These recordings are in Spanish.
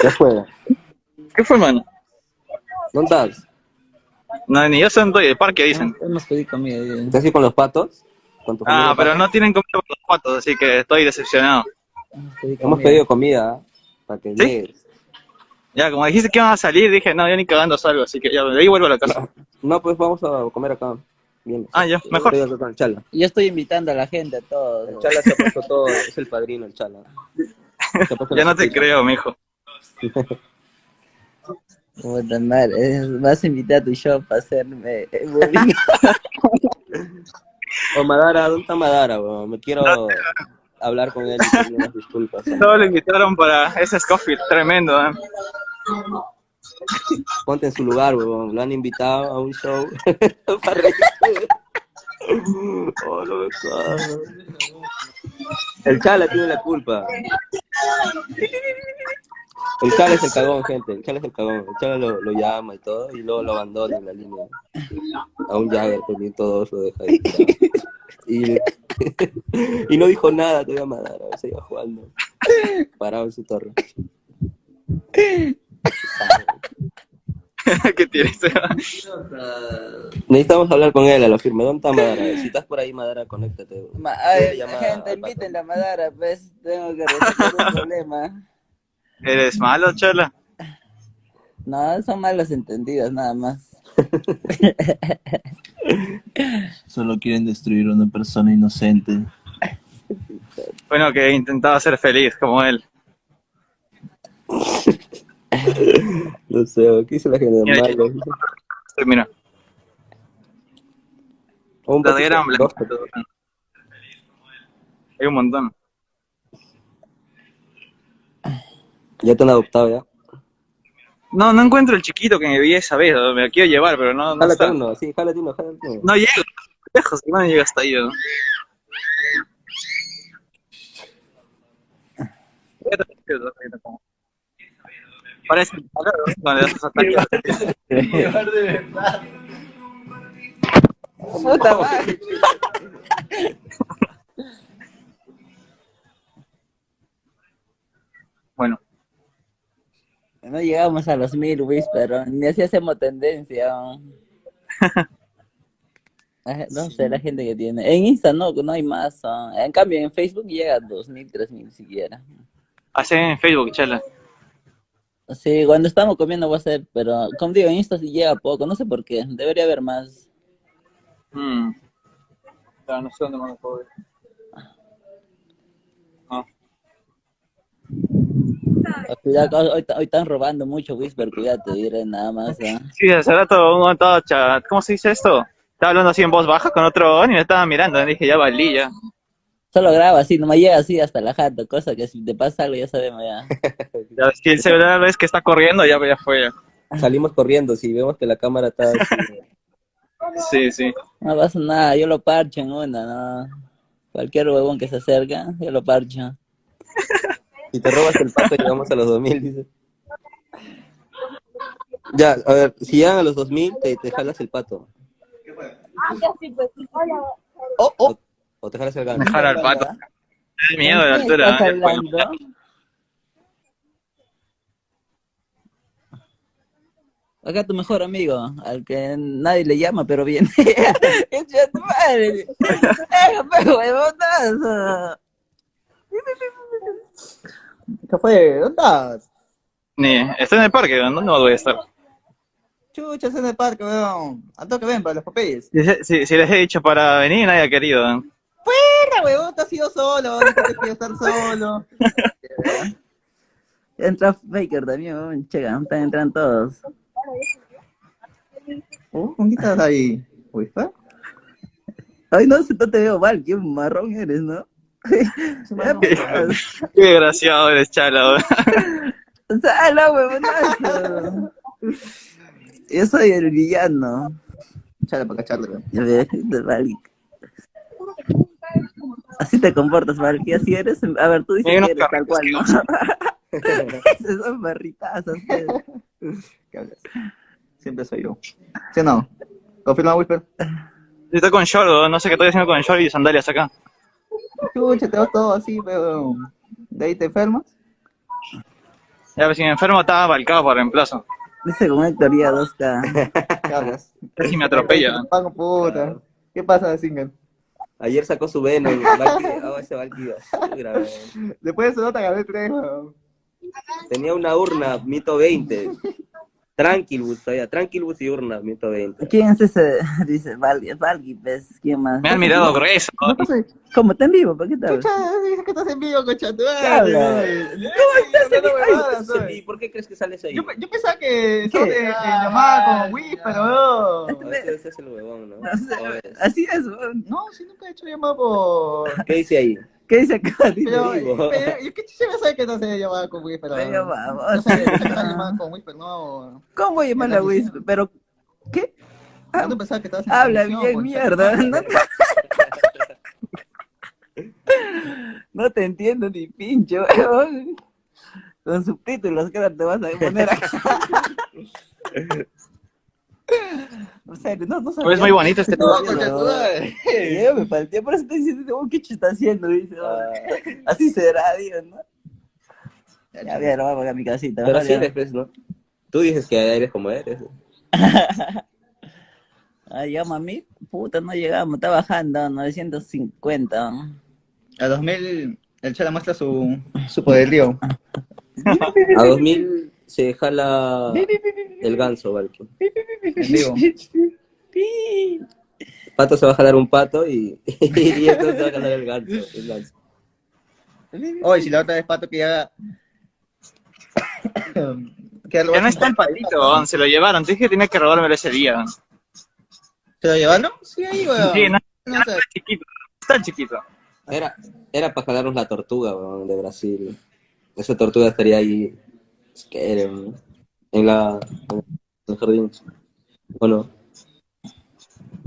¿Qué fue? ¿Qué fue, mano? ¿Dónde estás? No, ni yo sé dónde estoy, el parque dicen. Hemos pedido comida. ¿Estás así con los patos? ¿Con tu Ah, pero no tienen comida para los patos, así que estoy decepcionado. Hemos pedido Hemos comida. pedido comida ¿ah? para que ¿Sí? llegues. Ya, como dijiste que iban a salir, dije, no, yo ni cagando salgo, así que ya, de ahí vuelvo a la casa. No, pues vamos a comer acá. Bien. Ah, ya, mejor. El Chala. Yo estoy invitando a la gente, a El todos. Chala se ha puesto todo, es el padrino, el Chala. Ya no te creo, mijo. Puta madre, vas a invitar a tu show para hacerme bullying. O Madara, ¿dónde está Madara? weón? Me quiero hablar con él y unas disculpas. Solo lo invitaron para ese Scofield, tremendo, ¿eh? Ponte en su lugar, weón. Lo han invitado a un show para. Oh, no me. El Chala tiene la culpa. El Chala es el cagón, gente. El Chala es el cagón. El Chala lo, lo llama y todo y luego lo abandona en la línea. A un Jagger también todos lo deja ahí. Y, y no dijo nada todavía Madara. Se iba jugando. Parado en su torre. ¿Qué tienes? Necesitamos hablar con él a la firme. ¿Dónde está Madara? Si estás por ahí, Madara, conéctate. Ma- gente, pato. a Madara, pues tengo que resolver un problema. ¿Eres malo, chola? No, son malos entendidos, nada más. Solo quieren destruir a una persona inocente. Bueno, que intentaba ser feliz como él. No sé. ¿qué dice la gente? Mira, Malo. Sí, Mira, Un la de gran blanco. Hay un montón. Ya te han adoptado ya. No, no encuentro el chiquito que me vi esa vez, me lo quiero llevar, pero no, no Jálate está. uno, sí, jálate uno, jálate uno. No llego, lejos, no llega hasta ahí, ¿no? Parece un. Cuando le das ataques. Puta madre. Bueno, No llegamos a los mil pero ni así hacemos tendencia. Ah, No sé, la gente que tiene. En Insta no, no hay más. ah. En cambio, en Facebook llega a dos mil, tres mil siquiera. hacen en Facebook, chala. Sí, cuando estamos comiendo va a ser, pero como digo, en Insta sí llega poco, no sé por qué, debería haber más. Mm. Ya, no sé dónde más puedo ver. Cuidado, hoy, hoy están robando mucho Whisper, cuídate, diré nada más. ah. Sí, hace rato un montón, chat. ¿Cómo se dice esto? Estaba hablando así en voz baja con otro y me estaba mirando. Y dije, ya valí, ya. Solo graba así, nomás llega así hasta la jata, cosa que si te pasa algo ya sabemos ya. ya si el celular ves que está corriendo, ya, ya fue. ya. Salimos corriendo, si vemos que la cámara está así. Sí, sí. No pasa nada, yo lo parcho en una, ¿no? Cualquier huevón que se acerca, yo lo parcho. Si te robas el pato, llegamos a los 2000, dice. Ya, a ver, si llegan a los 2000, te, te jalas el pato. Oh, oh. O, o te jalas el ganso. Dejar al pato. Me da miedo de la ¿Qué altura. estás ¿eh? Acá tu mejor amigo, al que nadie le llama, pero viene. ¡Es ya tu madre! ¡Déjame, huevonazo! ¿Qué fue? ¿Dónde estás? Ni, estoy en el parque, ¿dónde no voy a estar? Chucha, en el parque, weón. A toque ven para los papeles. Si, si- si les he dicho para venir, nadie ha querido. ¿eh? ¡Fuera, huevón! Te has ido solo, déjate que estar solo. Entra Faker también, weón. Checa, están entrando todos. Oh, ¿Con qué estás ahí? ¿Wi-Fi? Ay, no, si no te veo mal, qué marrón eres, ¿no? Qué desgraciado eres, chala. ¿eh? ¡Sala, huevonazo! Yo soy el villano. Chala para cacharle, weón. Así te comportas, Valky, así eres. A ver, tú dices que eres tal cual, ¿no? Esos son barritazos. pues. ¿Qué hablas? Siempre soy yo. ¿Sí o no? ¿Confirma, Whisper? Estoy con short, ¿no? no sé qué estoy haciendo con short y sandalias acá. Chucha, te vas todo así, pero... ¿De ahí te enfermas? Ya, pues si me enfermo estaba balcado por reemplazo. Dice con Héctor ya 2K. Cabras. Casi me atropella. Pago puta. ¿Qué pasa, Single? Ayer sacó su. Valky- Oh, ese Valky basura, weón. Después de su nota gané tres, weón. Tenía una urna, mito 20. Tranquilbus todavía, Tranquilbus y urna, mito 20. ¿Quién es ese? Dice Valky, Valky, pues, ¿quién más? Me han mirado grueso. No pasa. ¿Cómo? ¿Está en vivo? ¿Por qué tal? Escucha, dice que estás en vivo. No, no, huevadas, soy. ¿Y por qué crees que sales ahí? Yo, yo pensaba que sos de, de llamada con Wii, pero no. No, ese, ese es el huevón, ¿no? Así es. No, si nunca he hecho llamada por. ¿Qué dice ahí? ¿Qué dice acá? Dice, Pero, qué chucha me sabe que no se llamada con pero. Vamos. No con no. ¿Cómo llamar a Wiz? Pero, ¿qué? Yo no pensaba que estabas en Habla bien concha. mierda. No te... no te entiendo ni pincho, weón. Con subtítulos, ¿qué te vas a poner acá? No, no sabía. Pues muy bonito este No, tema. madre. Yo me falté, por eso estoy diciendo, oh, ¿qué está haciendo? Dice, oh, así será, digo, ¿no? Ya, bien, vamos a mi casita. Pero mejor sí ya. eres, pues, ¿no? Tú dices que eres como eres. Ah, llama a mí, puta, no llegamos, está bajando, 950. A 2000, el Chala muestra su, su poderío. A 2000 se jala el ganso, Valky. En vivo. Pato se va a jalar un pato y, y entonces se va a jalar el ganso. El ganso. Oye, si la otra vez Pato que haga. que Ya no está el patito, weón, se lo llevaron. Te dije que tenía que robármelo ese día. ¿Se lo llevaron? Sí, ahí, weón. Sí, no, No está chiquito. Está chiquito. Era, era para jalarnos la tortuga, weón, de Brasil. Esa tortuga estaría ahí, es que era, weón, en la, en el jardín. ¿O no?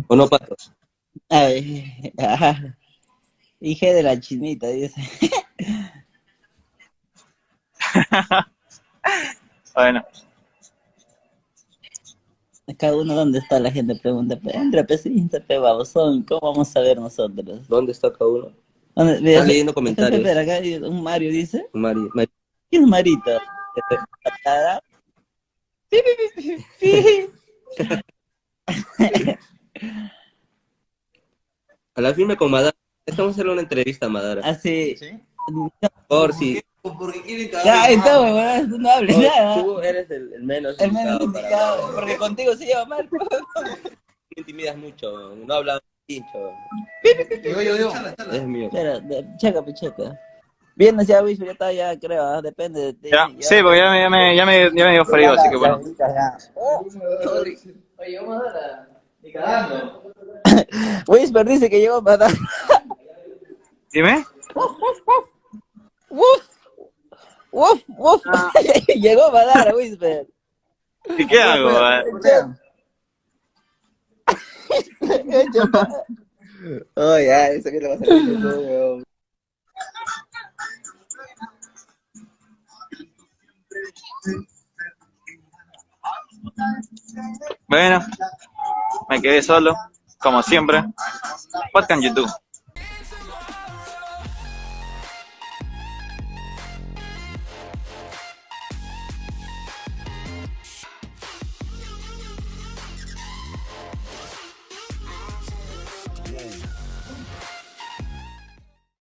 ¿O no, Pato? Ay, ajá. Hija de la chinita, dice. Bueno, Cada uno, ¿dónde está la gente? Pregunta, entra, pe, sí, entra, pe, babosón, ¿cómo vamos a ver nosotros? ¿Dónde está cada uno? ¿Dónde- Están leyendo comentarios. Espera, acá hay un Mario dice, Mari, Mari- ¿quién es Marito? Patada. Pi, pi, A la firme con Madara. Estamos haciendo una entrevista a Madara. Así. ¿Sí? Por si. Ya, entonces, weón, tú no hables Oye, nada. Tú eres el, el menos El menos indicado para indicado, hablar. porque contigo se lleva mal. Me intimidas mucho, no hablas pincho. Yo, yo, yo. Es mío. Espera, checa, pe, checa. Viernes ya, Wish, ya está, ya creo, ah, depende de ti. ya, sí, porque ya me, ya me, ya me, ya me dio frío, así que bueno. Oye, vamos a dar Ni cagando. Whisper dice que llegó para dar. Dime. ¡Wuf! ¡Wuf! ¡Wuf! llegó para dar, Whisper. ¿Y qué hago? eh? Oh, ya, eso que le va a weón. Bueno, me quedé solo, como siempre. Podcast en YouTube.